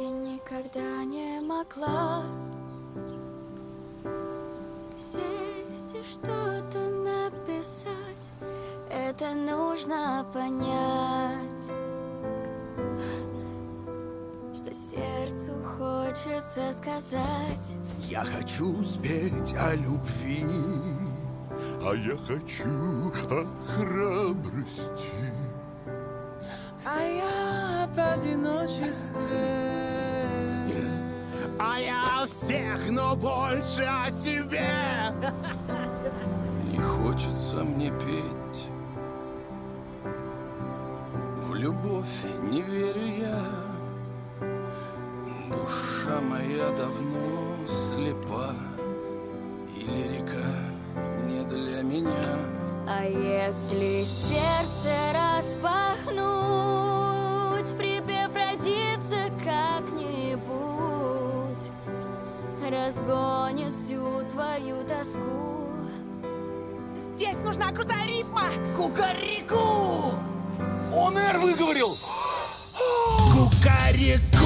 Я никогда не могла Сесть и что-то написать. Это нужно понять Что сердцу хочется сказать. Я хочу спеть о любви, а я хочу о храбрости. А я об одиночестве А я о всех, но больше о себе. Не хочется мне петь. В любовь не верю я. Душа моя давно слепа И лирика не для меня. А если сердце распахнуть, разгонит всю твою тоску. Здесь нужна крутая рифма Кукареку! Он «Р» выговорил! Кукареку!